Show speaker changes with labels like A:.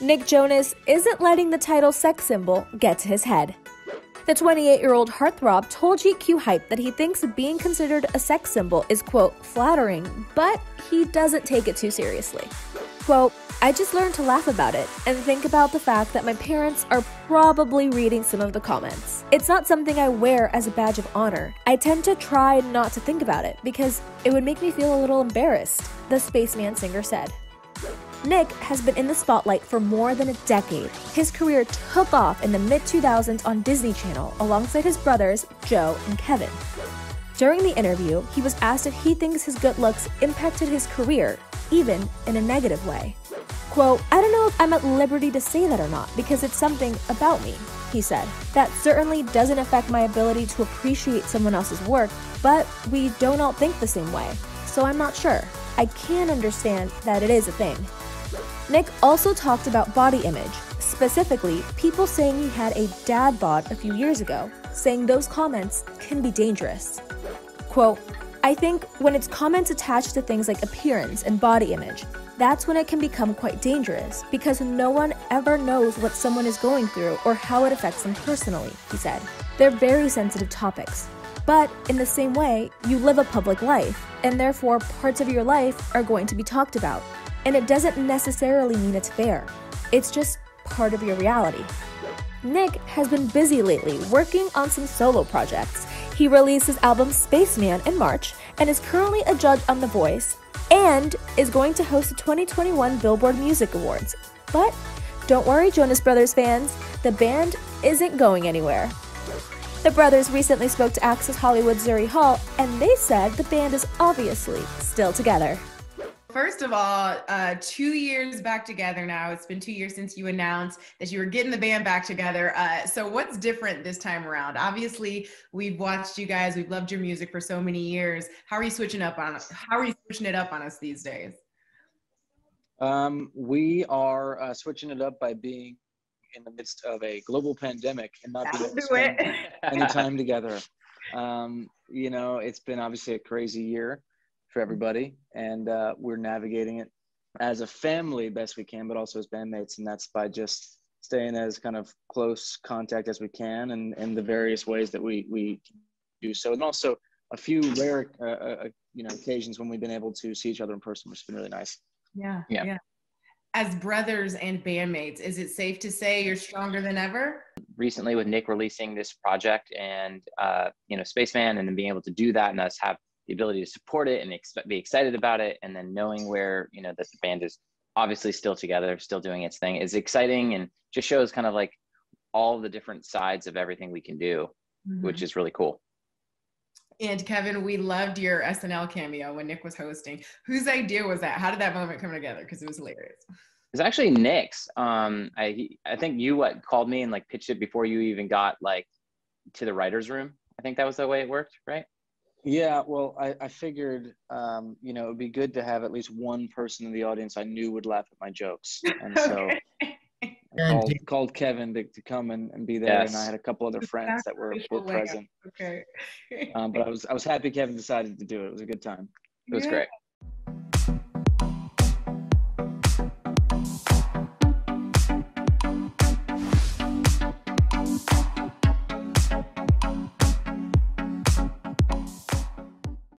A: Nick Jonas isn't letting the title sex symbol get to his head. The 28 year old heartthrob told GQ Hype that he thinks being considered a sex symbol is, quote, flattering, but he doesn't take it too seriously. Quote, I just learned to laugh about it and think about the fact that my parents are probably reading some of the comments. It's not something I wear as a badge of honor. I tend to try not to think about it because it would make me feel a little embarrassed, the Spaceman singer said. Nick has been in the spotlight for more than a decade. His career took off in the mid 2000s on Disney Channel alongside his brothers, Joe and Kevin. During the interview, he was asked if he thinks his good looks impacted his career, even in a negative way. Quote, I don't know if I'm at liberty to say that or not because it's something about me, he said. That certainly doesn't affect my ability to appreciate someone else's work, but we don't all think the same way, so I'm not sure. I can understand that it is a thing. Nick also talked about body image, specifically, people saying he had a dad bod a few years ago, saying those comments can be dangerous. Quote, I think when it's comments attached to things like appearance and body image, that's when it can become quite dangerous because no one ever knows what someone is going through or how it affects them personally, he said. They're very sensitive topics. But in the same way, you live a public life, and therefore parts of your life are going to be talked about. And it doesn't necessarily mean it's fair, it's just part of your reality. Nick has been busy lately working on some solo projects. He released his album Spaceman in March and is currently a judge on The Voice and is going to host the 2021 Billboard Music Awards. But don't worry, Jonas Brothers fans, the band isn't going anywhere. The brothers recently spoke to Access Hollywood Zuri Hall, and they said the band is obviously still together.
B: First of all, uh, two years back together now. It's been two years since you announced that you were getting the band back together. Uh, so, what's different this time around? Obviously, we've watched you guys. We've loved your music for so many years. How are you switching up on? How are you switching it up on us these days?
C: Um, we are uh, switching it up by being in the midst of a global pandemic and not being able to spend any time together. Um, you know, it's been obviously a crazy year for everybody, and uh, we're navigating it as a family best we can, but also as bandmates, and that's by just staying as kind of close contact as we can, and in the various ways that we we do so, and also a few rare uh, uh, you know occasions when we've been able to see each other in person, which has been really nice.
B: Yeah, yeah. yeah. As brothers and bandmates, is it safe to say you're stronger than ever?
D: Recently, with Nick releasing this project and uh, you know Spaceman, and then being able to do that, and us have the ability to support it and ex- be excited about it and then knowing where you know that the band is obviously still together still doing its thing is exciting and just shows kind of like all the different sides of everything we can do mm-hmm. which is really cool.
B: And kevin we loved your snl cameo when nick was hosting. Whose idea was that? How did that moment come together? Because it was hilarious.
D: It's actually nick's. Um i i think you what called me and like pitched it before you even got like to the writers room. I think that was the way it worked right
C: yeah, well, I, I figured, um, you know, it would be good to have at least one person in the audience I knew would laugh at my jokes. And so I called, called, Kevin to, to come and, and be there. Yes. And I had a couple other friends that were, were present.
B: Okay.
C: um, but I was, I was happy Kevin decided to do it. It was a good time.
D: It was yeah. great.